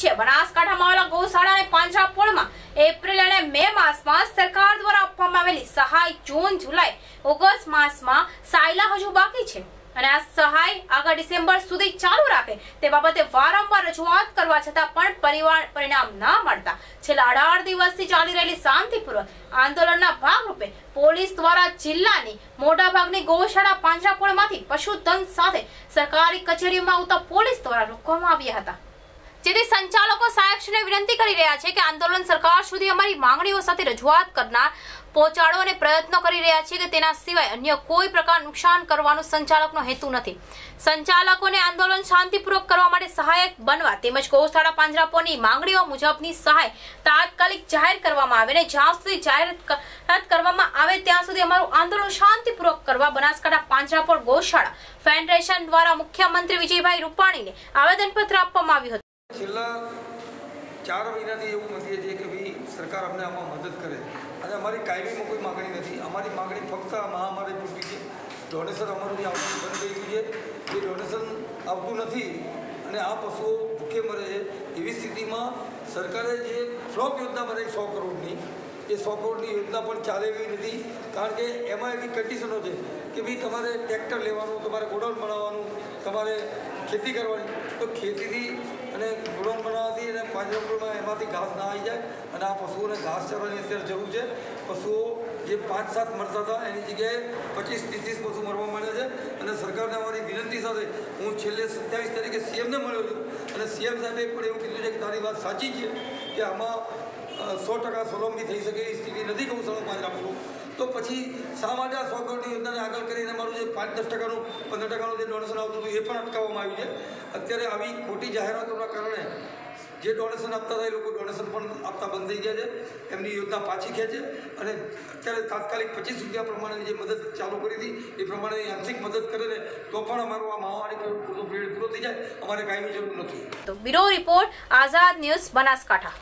વચ્ચે બનાસકાંઠામાં આવેલા ગૌશાળા અને પાંજરાપોળમાં એપ્રિલ અને મે માસમાં સરકાર દ્વારા આપવામાં આવેલી સહાય જૂન, જુલાઈ, ઓગસ્ટ માસમાં સાયલા હજુ બાકી છે. અને આ સહાય આગળ ડિસેમ્બર સુધી ચાલુ રાખે તે બાબતે વારંવાર રજૂઆત કરવા છતાં પણ પરિવાર પરિણામ ના મળતા. છેલ્લા અઢાર દિવસથી ચાલી રહેલી શાંતિપૂર્વક આંદોલનના ભાગરૂપે પોલીસ દ્વારા જિલ્લાની મોટાભાગની ગૌશાળા પાંજરાપોળમાંથી પશુધન સાથે સરકારી કચેરીમાં આવતા પોલીસ દ્વારા રોકવામાં આવ્યા હતા. જેથી સંચાલકો સાહેબશ્રીને વિનંતી કરી રહ્યા છે કે આંદોલન સરકાર સુધી અમારી માંગણીઓ સાથે રજૂઆત કરનાર પહોંચાડો અને પ્રયત્નો કરી રહ્યા છે કે તેના સિવાય અન્ય કોઈ પ્રકાર નુકસાન કરવાનો સંચાલકનો હેતુ નથી. સંચાલકોને આંદોલન શાંતિપૂર્વક કરવા માટે સહાયક બનવા તેમજ ગૌશાળા પાંજરાપોની માંગણીઓ મુજબની સહાય તાત્કાલિક જાહેર કરવામાં આવે અને જ્યાં સુધી જાહેરાત કરવામાં આવે ત્યાં સુધી અમારું આંદોલન શાંતિપૂર્વક કરવા બનાસકાંઠા પાંજરાપોળ ગૌશાળા ફેડરેશન દ્વારા મુખ્યમંત્રી વિજયભાઈ રૂપાણીને આવેદનપત્ર આપવામાં આવ્યું હતું. છેલ્લા ચાર મહિનાથી એવું નથી છીએ કે ભાઈ સરકાર અમને આમાં મદદ કરે. અને અમારી કાયમીમાં કોઈ માગણી નથી. અમારી માગણી ફક્ત આ મહામારી પૂરતી છે. ડોનેશન અમારું આવતું બંધ થઈ ગયું છે. એ ડોનેશન આવતું નથી અને આ પશુઓ ભૂખે મરે છે, એવી સ્થિતિમાં સરકારે જે ફ્લોપ યોજના બનાવી સો કરોડની, એ સો કરોડની યોજના પણ ચાલે એવી નથી. કારણ કે એમાં એવી કન્ડિશનો છે કે ભાઈ તમારે ટ્રેક્ટર લેવાનું, તમારે ગોડાઉન બનાવવાનું, તમારે ખેતી કરવાની. તો ખેતીથી અને ગોડાઉન બનાવવાથી અને પાંજરાપુરમાં એમાંથી ઘાસ ના આવી જાય અને આ પશુઓને ઘાસ ચરવાની અત્યારે જરૂર છે. પશુઓ જે પાંચ સાત મરતા હતા, એની જગ્યાએ પચીસ ત્રીસ પશુ મરવા માંડ્યા છે. અને સરકારને અમારી વિનંતી સાથે હું છેલ્લે સત્યાવીસ તારીખે સીએમને મળ્યો છું. અને સીએમ સાહેબે પણ એવું કીધું છે કે તારી વાત સાચી છે કે આમાં સો ટકા સ્વલંબી થઈ શકે એ સ્થિતિ નથી ગૌશાળા પાંજરાપોળું તો પછી શા માટે આ સો કરોડની યોજનાને આગળ કરીને અમારું જે પાંચ દસ ટકાનું, પંદર ટકાનું જે ડોનેશન આવતું હતું એ પણ અટકાવવામાં આવ્યું છે? અત્યારે આવી ખોટી જાહેરાતોના કારણે જે ડોનેશન આપતા હતા એ લોકો ડોનેશન પણ આપતા બંધ થઈ ગયા છે. એમની યોજના પાછી ખેંચે અને અત્યારે તાત્કાલિક પચીસ રૂપિયા પ્રમાણેની જે મદદ ચાલુ કરી હતી, એ પ્રમાણેની આંશિક મદદ કરે ને તો પણ અમારો આ મહામારી પૂરો પીરિયડ પૂરો થઈ જાય. અમારે કાંઈની જરૂર નથી. તો bureau report, Azad news Banaskantha.